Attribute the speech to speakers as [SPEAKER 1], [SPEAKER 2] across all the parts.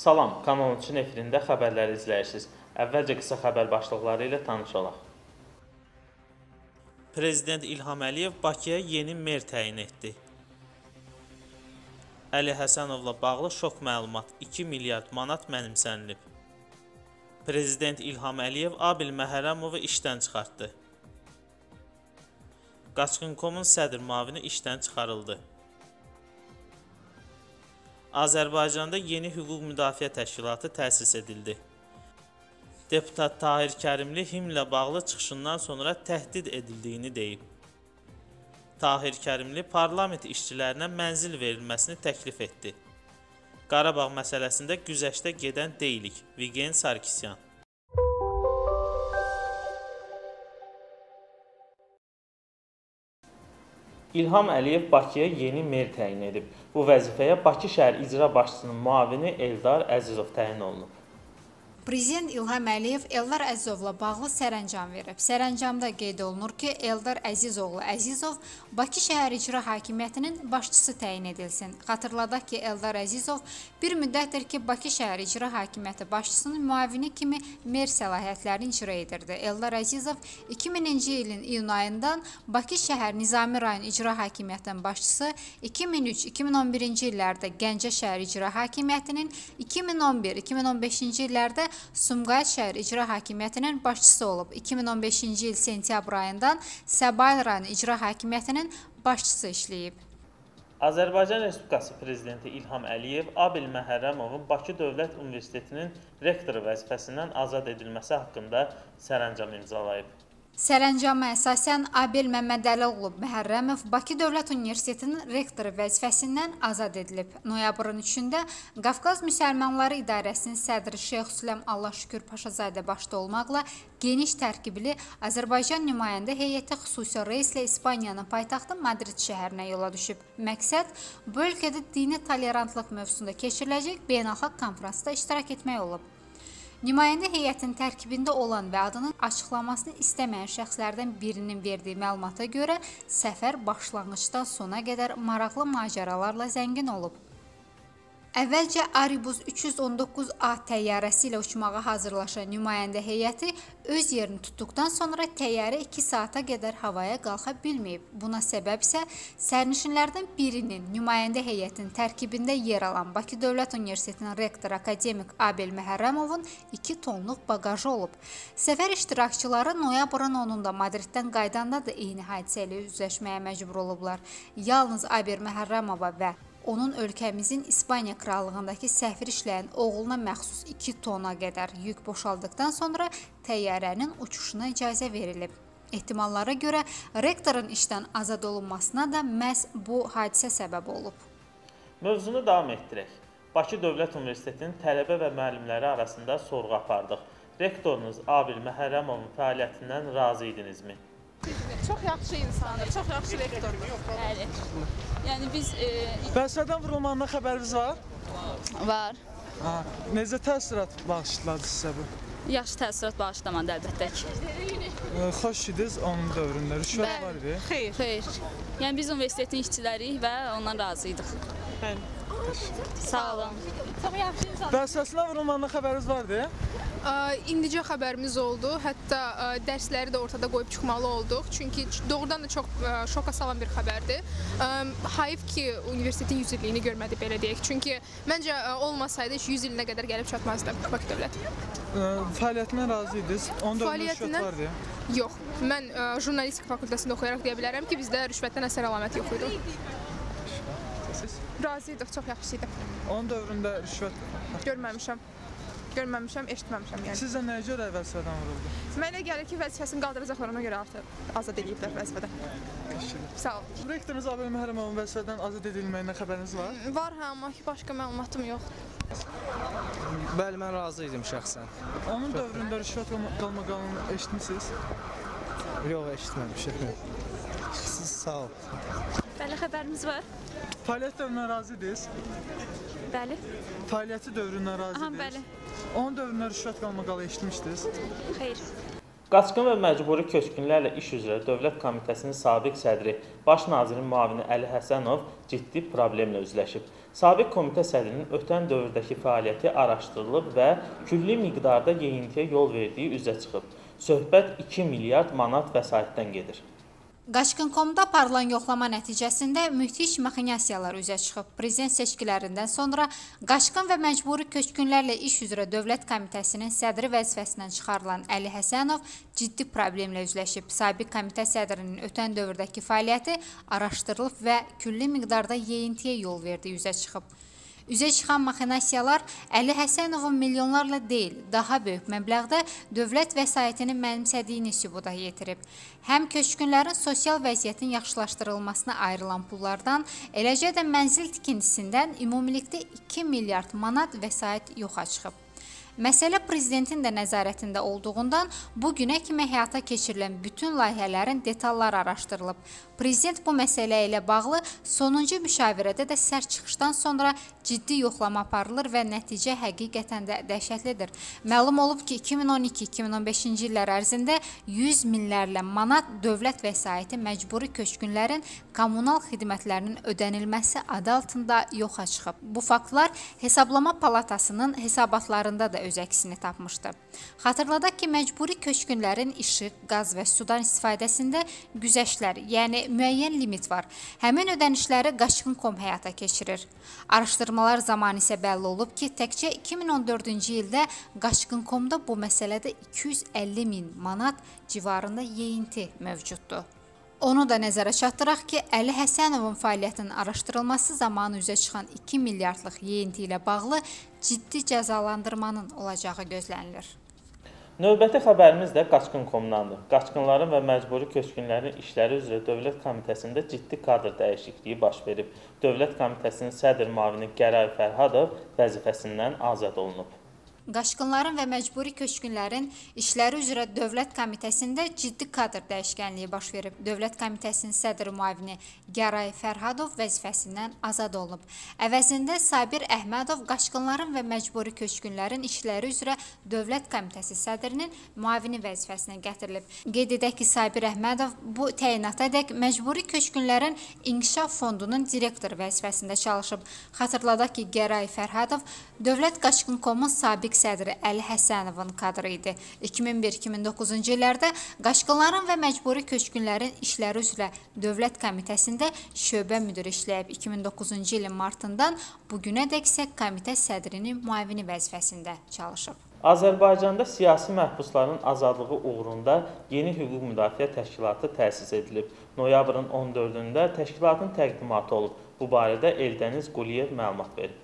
[SPEAKER 1] Salam, Kanal 3-ün efirində xəbərləri izləyirsiniz. Əvvəlcə qısa xəbər başlıqları ilə tanış olaq. Prezident İlham Əliyev Bakıya yeni mer təyin etdi. Əli Həsənovla bağlı şok məlumat 2 milyard manat mənimsənilib. Prezident İlham Əliyev Abil Məhərrəmovu işdən çıxartdı. Qaçqın.com-un sədr müavini işdən çıxarıldı. Azərbaycanda yeni hüquq müdafiə təşkilatı təsis edildi. Deputat Tahir Kərimli himnlə bağlı çıxışından sonra təhdid edildiyini deyib. Tahir Kərimli parlament işçilərinə mənzil verilməsini təklif etdi. Qarabağ məsələsində güzəştə gedən deyilik. Vigen Sarkisyan İlham Əliyev Bakıya yeni mer təyin edib. Bu vəzifəyə Bakı şəhər icra başçısının müavini Eldar Əzizov təyin olunub.
[SPEAKER 2] Prezident İlham Əliyev Eldar Əzizovla bağlı sərəncam verib. Sərəncamda qeyd olunur ki, Eldar Əzizoğlu Əzizov Bakı şəhər icra hakimiyyətinin başçısı təyin edilsin. Xatırladaq ki, Eldar Əzizov bir müddətdir ki, Bakı şəhər icra hakimiyyəti başçısının müavini kimi mer səlahiyyətlərini icra edirdi. Eldar Əzizov 2000-ci ilin iyun ayından Bakı şəhər Nizami rayon icra hakimiyyətinin başçısı, 2003-2011-ci illərdə Gəncə şəhər icra hakimiyyətinin, 2011-2015-ci illərdə Sumqayıt şəhər icra hakimiyyətinin başçısı olub. 2015-ci il sentyabr ayından Səbail rayon icra hakimiyyətinin başçısı işləyib.
[SPEAKER 1] Azərbaycan Respublikası prezidenti İlham Əliyev Abil Məhərrəmovun Bakı Dövlət Universitetinin rektoru vəzifəsindən azad edilməsi haqqında sərəncam imzalayıb.
[SPEAKER 2] Sərəncama əsasən Abel Məmmədəlioğlu Məhərrəmov Bakı Dövlət Universitetinin rektoru vəzifəsindən azad edilib. Noyabrın 3-də Qafqaz Müsəlmanları İdarəsinin sədri Şeyx Süləm Allahşükür Paşazadə başda olmaqla geniş tərkibli Azərbaycan nümayəndə heyəti xüsusi reyslə İspaniyanın paytaxtı Madrid şəhərinə yola düşüb. Məqsəd bu ölkədə dini tolerantlıq mövzusunda keçiriləcək beynəlxalq konfransda iştirak etmək olub. Nümayəndə heyətinin tərkibində olan və adının açıqlanmasını istəməyən şəxslərdən birinin verdiyi məlumata görə səfər başlanğıcdan sona qədər maraqlı macəralarla zəngin olub. Əvvəlcə Aribus 319A təyyarəsi ilə uçmağa hazırlaşan nümayəndə heyəti öz yerini tutduqdan sonra təyyarə 2 saata qədər havaya qalxa bilməyib. Buna səbəb isə sərnişinlərdən birinin nümayəndə heyətinin tərkibində yer alan Bakı Dövlət Universitetinin rektoru akademik Abel Məhərrəmovun 2 tonluq baqajı olub. Səfər iştirakçıları noyabrın 10-da Madriddən qaydanda da eyni hadisə ilə üzləşməyə məcbur olublar. Yalnız Abel Məhərrəmova və Onun ölkəmizin İspaniya krallığındakı səfir işləyən oğluna məxsus 2 tona qədər yük boşaldıqdan sonra təyyarənin uçuşuna icazə verilib. Ehtimallara görə rektorun işdən azad olunmasına da məhz bu hadisə səbəb olub.
[SPEAKER 1] Mövzunu davam etdirək. Bakı Dövlət Universitetinin tələbə və müəllimləri arasında sorğu apardıq. Rektorunuz Abil Məhərrəmovun fəaliyyətindən razı idinizmi?
[SPEAKER 3] Çox yaxşı insandır, çox yaxşı rektordur.
[SPEAKER 4] Bəli. Yəni biz e,
[SPEAKER 5] Vəzifədən vurulmağından xəbəriniz var?
[SPEAKER 4] var.
[SPEAKER 5] Ha, necə təəssürat bağışladı sizə bu?
[SPEAKER 4] Yaxşı təəssürat bağışlamadı əlbəttə ki.
[SPEAKER 5] E, Xoş idiniz onun dövründə. Rüşvət var idi.
[SPEAKER 3] Xeyr.
[SPEAKER 4] Xeyr. Yəni biz universitetin işçiləriyik və ondan razıydıq.
[SPEAKER 3] Bəli.
[SPEAKER 4] Sağ olun.
[SPEAKER 3] Çox yaxşı insan.
[SPEAKER 5] Vəzifəsindən vurulmağından xəbəriniz vardı?
[SPEAKER 6] İndicə xəbərimiz oldu. Hətta dərsləri də ortada qoyub çıxmalı olduq. Çünki doğrudan da çox şoka salan bir xəbərdir. Ə, Hayıf ki, universitetin 100 illiyini görmədi belə deyək. Çünki məncə olmasaydı heç 100 ilinə qədər gəlib çatmazdı Bakı dövlət.
[SPEAKER 5] E, Fəaliyyətindən razı idiniz. Dövründə rüşvət
[SPEAKER 6] Fəaliyyətindən-
[SPEAKER 5] vardı.
[SPEAKER 6] Yox, mən jurnalistika fakültəsində oxuyaraq deyə bilərəm ki, bizdə rüşvətdən əsər əlamət yox idi.
[SPEAKER 5] Siz
[SPEAKER 6] Razıydıq, çox yaxşı idi.
[SPEAKER 5] onun dövründə rüşvət
[SPEAKER 6] Görməmişəm. Görməmişəm, eşitməmişəm yəni.
[SPEAKER 5] Sizə nəyə görə vəzifədən vuruldu?
[SPEAKER 6] Mənə gəlir ki, vəzifəsini qaldıracaqlarına görə artıq azad eləyiblər vəzifədən. Sağ ol.
[SPEAKER 5] Rektorunuz Abil Məhərrəmovun vəzifədən azad edilməyindən xəbəriniz var?
[SPEAKER 6] Var hə, amma ki, başqa məlumatım yoxdur.
[SPEAKER 7] Bəli, mən razı idim şəxsən.
[SPEAKER 5] Onun dövründə rüşvət qalma- qalmaqalını eşitmisiniz?
[SPEAKER 7] Yox, eşitməmişəm. Siz sağ ol.
[SPEAKER 8] Bəli, xəbərimiz var.
[SPEAKER 5] Fəaliyyət dövründən razı idiniz?
[SPEAKER 8] Bəli.
[SPEAKER 5] Fəaliyyəti dövründən razı
[SPEAKER 8] Aha,
[SPEAKER 5] idiniz?
[SPEAKER 8] bəli.
[SPEAKER 5] Onun dövründə rüşvət qalmaqalı eşitmişdiniz?
[SPEAKER 8] Xeyr.
[SPEAKER 1] Qaçqın və məcburi köçkünlərlə iş üzrə Dövlət Komitəsinin sabiq sədri, Baş nazirin müavini Əli Həsənov ciddi problemlə üzləşib. Sabiq komitə sədrinin ötən dövrdəki fəaliyyəti araşdırılıb və külli miqdarda yeyintiyə yol verdiyi üzə çıxıb. Söhbət 2 milyard manat vəsaitdən gedir.
[SPEAKER 2] Qaçqın.com-da aparılan yoxlama nəticəsində müthiş maxinasiyalar üzə çıxıb. Prezident seçkilərindən sonra qaçqın və məcburi köçkünlərlə iş üzrə Dövlət Komitəsinin sədri vəzifəsindən çıxarılan Əli Həsənov ciddi problemlə üzləşib. Sabiq komitə sədrinin ötən dövrdəki fəaliyyəti araşdırılıb və külli miqdarda yeyintiyə yol verdiyi üzə çıxıb. Üzə çıxan maxinasiyalar Əli Həsənovun milyonlarla deyil, daha böyük məbləğdə dövlət vəsaitini mənimsədiyini sübuta yetirib. Həm köçkünlərin sosial vəziyyətin yaxşılaşdırılmasına ayrılan pullardan, eləcə də mənzil tikintisindən ümumilikdə 2 milyard manat vəsait yoxa çıxıb. Məsələ prezidentin də nəzarətində olduğundan bu günə kimi həyata keçirilən bütün layihələrin detalları araşdırılıb. Prezident bu məsələ ilə bağlı sonuncu müşavirədə də sərt çıxışdan sonra ciddi yoxlama aparılır və nəticə həqiqətən də dəhşətlidir. Məlum olub ki, 2012-2015-ci illər ərzində 100 minlərlə manat dövlət vəsaiti məcburi köçkünlərin kommunal xidmətlərinin ödənilməsi adı altında yoxa çıxıb. Bu faktlar Hesablama Palatasının hesabatlarında da öz əksini tapmışdı. Xatırladaq ki, məcburi köçkünlərin işıq, qaz və sudan istifadəsində güzəştlər, yəni müəyyən limit var. Həmin ödənişləri Qaçqın.com həyata keçirir. Araşdırmalar zamanı isə bəlli olub ki, təkcə 2014-cü ildə Qaçqın.com-da bu məsələdə 250 min manat civarında yeyinti mövcuddur. Onu da nəzərə çatdıraq ki, Əli Həsənovun fəaliyyətinin araşdırılması zamanı üzə çıxan 2 milyardlıq yeyinti ilə bağlı ciddi cəzalandırmanın olacağı gözlənilir.
[SPEAKER 1] Növbəti xəbərimiz də Qaçqın.com-dandır. Qaçqınların və məcburi köçkünlərin işləri üzrə Dövlət Komitəsində ciddi kadr dəyişikliyi baş verib. Dövlət Komitəsinin sədr müavini Qəray Fərhadov vəzifəsindən azad olunub.
[SPEAKER 2] Qaçqınların və məcburi köçkünlərin işləri üzrə Dövlət Komitəsində ciddi kadr dəyişkənliyi baş verib. Dövlət Komitəsinin sədr müavini Gəray Fərhadov vəzifəsindən azad olunub. Əvəzində Sabir Əhmədov qaçqınların və məcburi köçkünlərin işləri üzrə Dövlət Komitəsi sədrinin müavini vəzifəsinə gətirilib. Qeyd edək ki, Sabir Əhmədov bu təyinatadək məcburi köçkünlərin İnkişaf Fondunun direktor vəzifəsində çalışıb. Xatırladaq ki, Gəray Fərhadov Dövlət Qaçqın.com-un sabiq sədri Əli Həsənovun kadrı idi. 2001-2009-cu illərdə qaçqınların və məcburi köçkünlərin işləri üzrə Dövlət Komitəsində şöbə müdiri işləyib. 2009-cu ilin martından bu günədək isə komitə sədrinin müavini vəzifəsində çalışıb.
[SPEAKER 1] Azərbaycanda siyasi məhbusların azadlığı uğrunda yeni hüquq müdafiə təşkilatı təsis edilib. Noyabrın 14-də təşkilatın təqdimatı olub. Bu barədə Eldəniz Quliyev məlumat verib.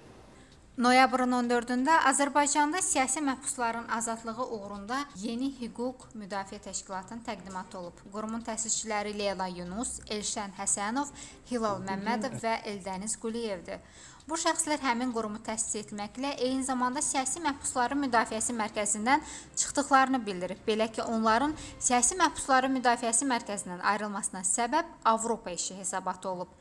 [SPEAKER 2] Noyabrın 14-də Azərbaycanda siyasi məhbusların azadlığı uğrunda yeni hüquq müdafiə təşkilatının təqdimatı olub. Qurumun təsisçiləri Leyla Yunus, Elşən Həsənov, Hilal Məmmədov və Eldəniz Quliyevdir. Bu şəxslər həmin qurumu təsis etməklə eyni zamanda siyasi məhbusların müdafiəsi mərkəzindən çıxdıqlarını bildirib. Belə ki, onların siyasi məhbusların müdafiəsi mərkəzindən ayrılmasına səbəb Avropa işi hesabatı olub.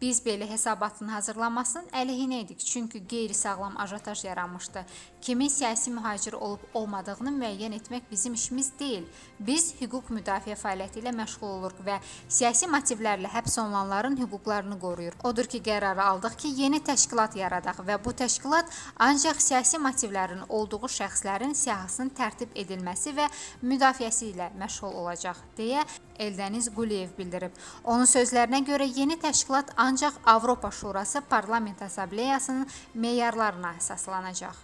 [SPEAKER 2] Biz belə hesabatın hazırlanmasının əleyhinə idik, çünki qeyri-sağlam ajotaj yaranmışdı. Kimin siyasi mühacir olub olmadığını müəyyən etmək bizim işimiz deyil. Biz hüquq müdafiə fəaliyyəti ilə məşğul oluruq və siyasi motivlərlə həbs olunanların hüquqlarını qoruyur. Odur ki, qərarı aldıq ki, yeni təşkilat yaradaq və bu təşkilat ancaq siyasi motivlərin olduğu şəxslərin siyahısının tərtib edilməsi və müdafiəsi ilə məşğul olacaq, deyə Eldəniz Quliyev bildirib. Onun sözlərinə görə yeni təşkilat ancaq Avropa Şurası Parlament Assambleyasının meyarlarına əsaslanacaq.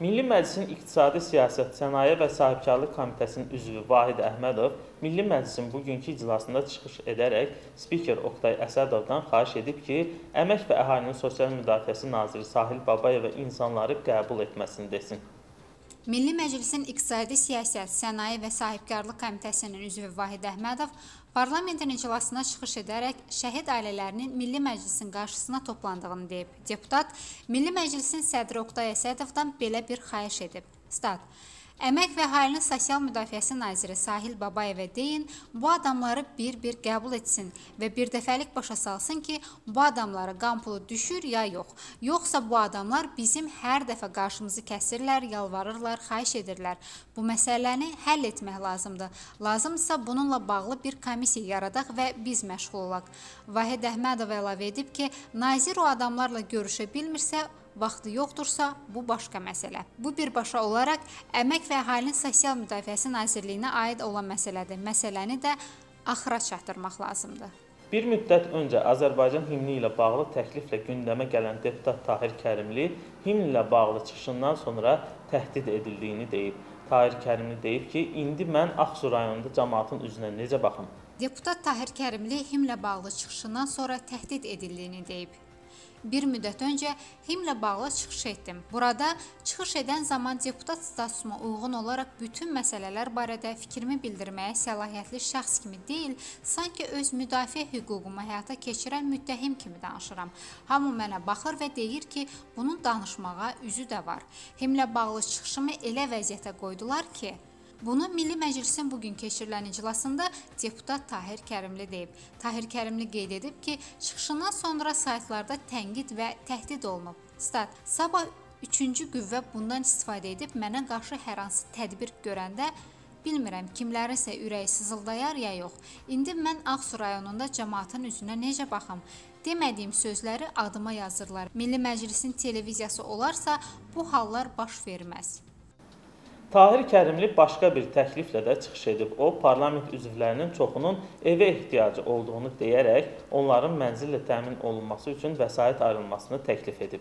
[SPEAKER 1] Milli Məclisin İqtisadi Siyasət, Sənaye və Sahibkarlıq Komitəsinin üzvü Vahid Əhmədov Milli Məclisin bugünkü iclasında çıxış edərək spiker Oqtay Əsədovdan xahiş edib ki, Əmək və Əhalinin Sosial Müdafiəsi naziri Sahil Babayeva insanları qəbul etməsini desin.
[SPEAKER 2] Milli Məclisin İqtisadi Siyasət, Sənaye və Sahibkarlıq Komitəsinin üzvü Vahid Əhmədov parlamentin iclasına çıxış edərək şəhid ailələrinin Milli Məclisin qarşısına toplandığını deyib. Deputat Milli Məclisin sədri Oqtay Əsədovdan belə bir xahiş edib. Stat: Əmək və Əhalinin Sosial Müdafiəsi naziri Sahil Babayeva deyin, bu adamları bir-bir qəbul etsin və birdəfəlik başa salsın ki, bu adamlara qan pulu düşür ya yox. Yoxsa bu adamlar bizim hər dəfə qarşımızı kəsirlər, yalvarırlar, xahiş edirlər. Bu məsələni həll etmək lazımdır. Lazımdırsa bununla bağlı bir komissiya yaradaq və biz məşğul olaq. Vahid Əhmədov əlavə edib ki, nazir o adamlarla görüşə bilmirsə, vaxtı yoxdursa, bu başqa məsələ. Bu birbaşa olaraq Əmək və Əhalinin Sosial Müdafiəsi Nazirliyinə aid olan məsələdir. Məsələni də axıra çatdırmaq lazımdır.
[SPEAKER 1] Bir müddət öncə Azərbaycan himni ilə bağlı təkliflə gündəmə gələn deputat Tahir Kərimli himn ilə bağlı çıxışından sonra təhdid edildiyini deyib. Tahir Kərimli deyib ki, indi mən Ağsu rayonunda cəmaatın üzünə necə baxım?
[SPEAKER 2] Deputat Tahir Kərimli himlə bağlı çıxışından sonra təhdid edildiyini deyib. Bir müddət öncə himlə bağlı çıxış etdim. Burada çıxış edən zaman deputat statusuma uyğun olaraq bütün məsələlər barədə fikrimi bildirməyə səlahiyyətli şəxs kimi deyil, sanki öz müdafiə hüququmu həyata keçirən müttəhim kimi danışıram. Hamı mənə baxır və deyir ki, bunun danışmağa üzü də var. Himlə bağlı çıxışımı elə vəziyyətə qoydular ki, Bunu Milli Məclisin bugün keçirilən iclasında deputat Tahir Kərimli deyib. Tahir Kərimli qeyd edib ki, çıxışından sonra saytlarda tənqid və təhdid olunub. Stat: Sabah üçüncü qüvvə bundan istifadə edib mənə qarşı hər hansı tədbir görəndə bilmirəm kimlərinsə ürəyi sızıldayar ya yox. İndi mən Ağsu rayonunda cəmaatın üzünə necə baxım? Demədiyim sözləri adıma yazırlar. Milli Məclisin televiziyası olarsa bu hallar baş verməz.
[SPEAKER 1] Tahir Kərimli başqa bir təkliflə də çıxış edib. O, parlament üzvlərinin çoxunun evə ehtiyacı olduğunu deyərək, onların mənzillə təmin olunması üçün vəsait ayrılmasını təklif edib.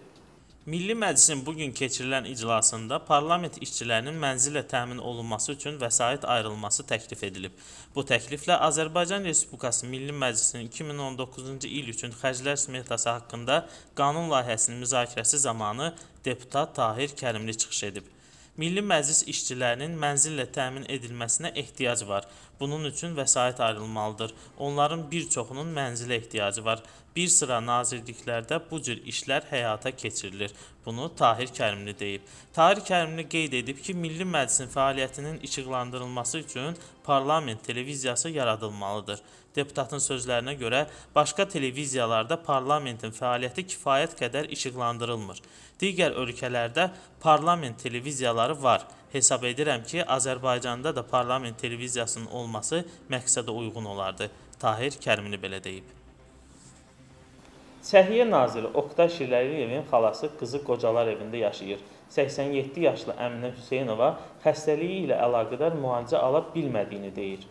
[SPEAKER 1] Milli Məclisin bu gün keçirilən iclasında parlament işçilərinin mənzillə təmin olunması üçün vəsait ayrılması təklif edilib. Bu təkliflə Azərbaycan Respublikası Milli Məclisinin 2019-cu il üçün xərclər smetası haqqında qanun layihəsinin müzakirəsi zamanı deputat Tahir Kərimli çıxış edib. Milli Məclis işçilərinin mənzillə təmin edilməsinə ehtiyac var. Bunun üçün vəsait ayrılmalıdır. Onların bir çoxunun mənzilə ehtiyacı var. Bir sıra nazirliklərdə bu cür işlər həyata keçirilir. Bunu Tahir Kərimli deyib. Tahir Kərimli qeyd edib ki, Milli Məclisin fəaliyyətinin işıqlandırılması üçün parlament televiziyası yaradılmalıdır. Deputatın sözlərinə görə, başqa televiziyalarda parlamentin fəaliyyəti kifayət qədər işıqlandırılmır. Digər ölkələrdə parlament televiziyaları var. Hesab edirəm ki, Azərbaycanda da parlament televiziyasının olması məqsədə uyğun olardı. Tahir Kərimli belə deyib. Səhiyyə naziri Oqtay Şirəliyevin xalası qızı qocalar evində yaşayır. 87 yaşlı Əminə Hüseynova xəstəliyi ilə əlaqədar müalicə ala bilmədiyini deyir.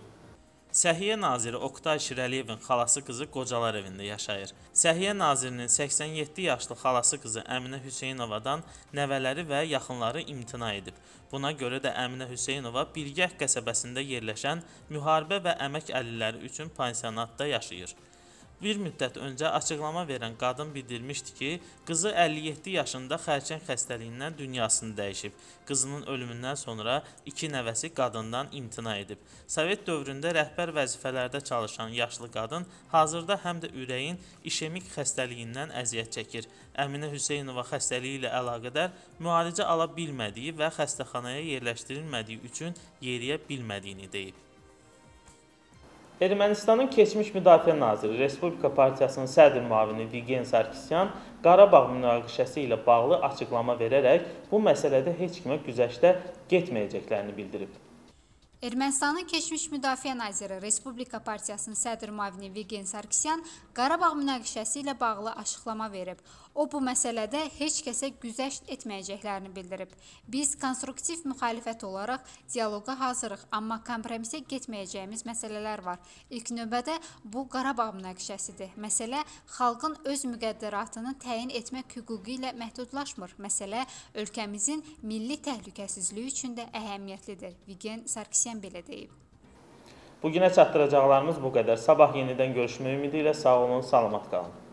[SPEAKER 1] Səhiyyə naziri Oqtay Şirəliyevin xalası qızı qocalar evində yaşayır. Səhiyyə nazirinin 87 yaşlı xalası qızı Əminə Hüseynovadan nəvələri və yaxınları imtina edib. Buna görə də Əminə Hüseynova Bilgəh qəsəbəsində yerləşən müharibə və əmək əlilləri üçün pansionatda yaşayır. Bir müddət öncə açıqlama verən qadın bildirmişdi ki, qızı 57 yaşında xərçəng xəstəliyindən dünyasını dəyişib. Qızının ölümündən sonra iki nəvəsi qadından imtina edib. Sovet dövründə rəhbər vəzifələrdə çalışan yaşlı qadın hazırda həm də ürəyin işemik xəstəliyindən əziyyət çəkir. Əminə Hüseynova xəstəliyi ilə əlaqədar müalicə ala bilmədiyi və xəstəxanaya yerləşdirilmədiyi üçün yeriyə bilmədiyini deyib. Ermənistanın keçmiş müdafiə naziri Respublika Partiyasının sədr müavini Vigen Sarkisyan Qarabağ münaqişəsi ilə bağlı açıqlama verərək bu məsələdə heç kimə güzəştə getməyəcəklərini bildirib.
[SPEAKER 2] Ermənistanın keçmiş müdafiə naziri Respublika Partiyasının sədr müavini Vigen Sarkisyan Qarabağ münaqişəsi ilə bağlı açıqlama verib. O bu məsələdə heç kəsə güzəşt etməyəcəklərini bildirib. Biz konstruktiv müxalifət olaraq dialoqa hazırıq, amma kompromisə getməyəcəyimiz məsələlər var. İlk növbədə bu Qarabağ münaqişəsidir. Məsələ xalqın öz müqəddəratını təyin etmək hüququ ilə məhdudlaşmır. Məsələ ölkəmizin milli təhlükəsizliyi üçün də əhəmiyyətlidir. Vigen Sarkisyan belə deyib.
[SPEAKER 1] Bu günə çatdıracaqlarımız bu qədər. Sabah yenidən görüşmək ümidi ilə sağ olun, salamat qalın.